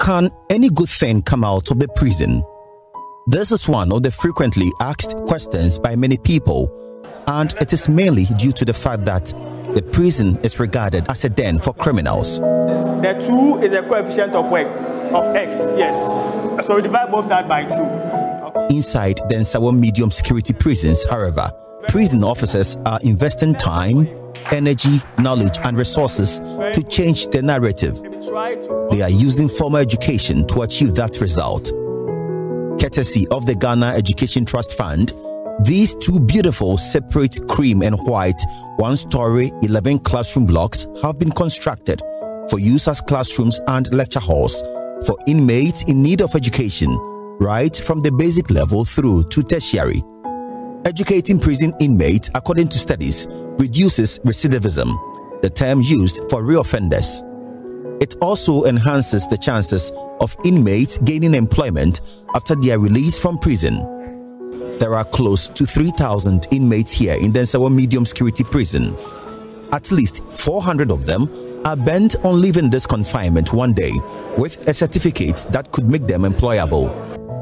Can any good thing come out of the prison? This is one of the frequently asked questions by many people, and it is mainly due to the fact that the prison is regarded as a den for criminals. The 2 is a coefficient of work of x, yes. So we divide both sides by 2. Inside the Nsawam medium security prisons, however, prison officers are investing time, energy, knowledge, and resources to change the narrative. They are using formal education to achieve that result. Courtesy of the Ghana Education Trust Fund, these two beautiful separate cream and white one story 11 classroom blocks have been constructed for use as classrooms and lecture halls for inmates in need of education, right from the basic level through to tertiary. Educating prison inmates, according to studies, reduces recidivism, the term used for reoffenders. It also enhances the chances of inmates gaining employment after their release from prison. There are close to 3,000 inmates here in the Nsawam Medium Security Prison. At least 400 of them are bent on leaving this confinement one day with a certificate that could make them employable.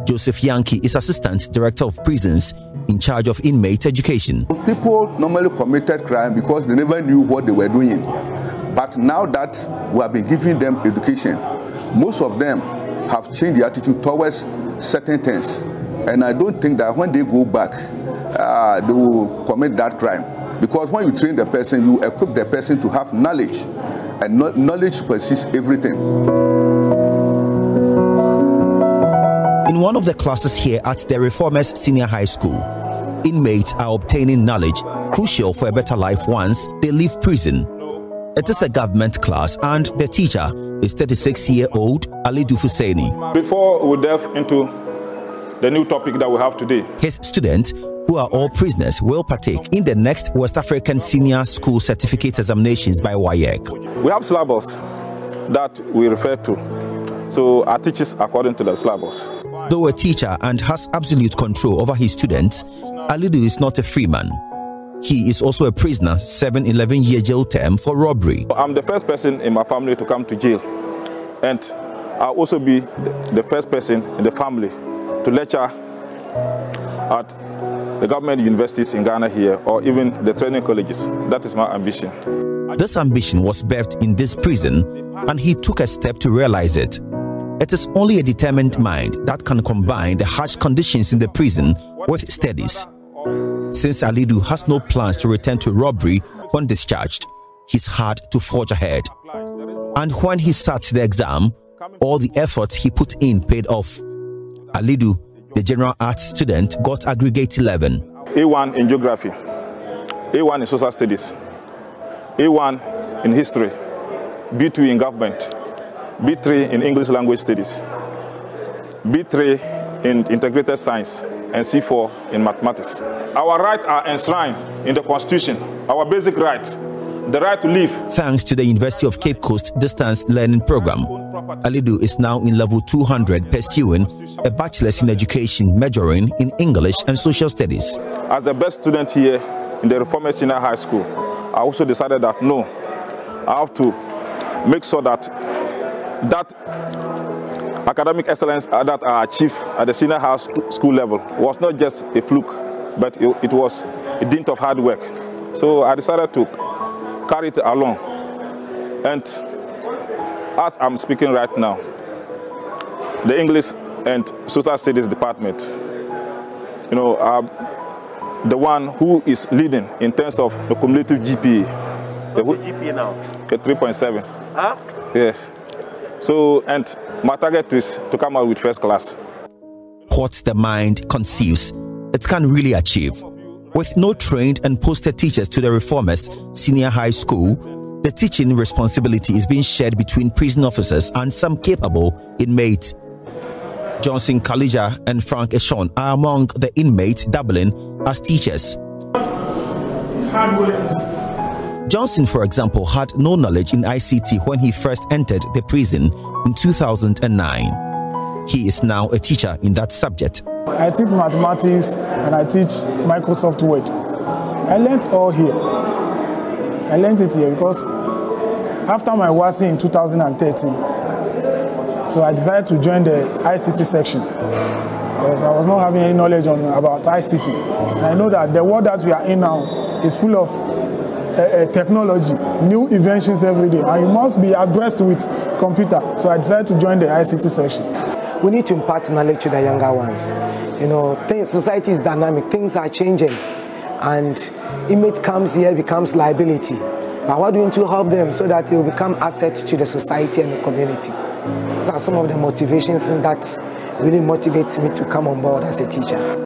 Joseph Yankey is Assistant Director of Prisons in charge of inmate education. People normally committed crime because they never knew what they were doing. But now that we have been giving them education, most of them have changed their attitude towards certain things. And I don't think that when they go back, uh, they will commit that crime. Because when you train the person, you equip the person to have knowledge. And knowledge persists everything. In one of the classes here at the Reformers Senior High School, inmates are obtaining knowledge crucial for a better life once they leave prison. It is a government class, and the teacher is 36 year old Alidu Fuseini. Before we delve into the new topic that we have today, his students, who are all prisoners, will partake in the next West African Senior School Certificate examinations by WAEC. We have syllabus that we refer to, so our teachers according to the syllabus. Though a teacher and has absolute control over his students, Alidu is not a free man. He is also a prisoner, 7 11 year jail term for robbery. I'm the first person in my family to come to jail, and I'll also be the first person in the family to lecture at the government universities in Ghana here or even the training colleges. That is my ambition. This ambition was birthed in this prison, and he took a step to realize it. It is only a determined mind that can combine the harsh conditions in the prison with studies. Since Alidu has no plans to return to robbery when discharged, he's hard to forge ahead. And when he sat the exam, all the efforts he put in paid off. Alidu, the general arts student, got aggregate 11. A1 in geography, A1 in social studies, A1 in history, B2 in government, B3 in English language studies, B3 in integrated science, and C4 in mathematics. Our rights are enshrined in the Constitution, our basic rights, the right to live. Thanks to the University of Cape Coast Distance Learning Program, Alidu is now in level 200 pursuing a bachelor's in education majoring in English and social studies. As the best student here in the Reformer Senior High School, I also decided that no, I have to make sure that that academic excellence that I achieved at the senior high school level was not just a fluke, but it was a dint of hard work. So I decided to carry it along. And as I'm speaking right now, the English and Social Studies Department, you know, uh, the one who is leading in terms of the cumulative GPA. What's the GPA now? 3.7. Huh? Yes. So, and my target is to come out with first class. What the mind conceives, it can really achieve. With no trained and posted teachers to the reformers senior high school, the teaching responsibility is being shared between prison officers and some capable inmates. Johnson Kalija and Frank Eshun are among the inmates doubling as teachers. Johnson, for example, had no knowledge in ICT when he first entered the prison in 2009. He is now a teacher in that subject. I teach mathematics and I teach Microsoft Word. I learned all here. I learned it here because after my WASSCE in 2013, so I decided to join the ICT section because I was not having any knowledge on about ICT. And I know that the world that we are in now is full of uh, technology, new inventions every day, and you must be abreast with computer. So I decided to join the ICT section. We need to impart knowledge to the younger ones. You know, things, society is dynamic, things are changing, and image comes here becomes liability. But what do we need to help them so that they will become asset to the society and the community? These are some of the motivations that really motivates me to come on board as a teacher.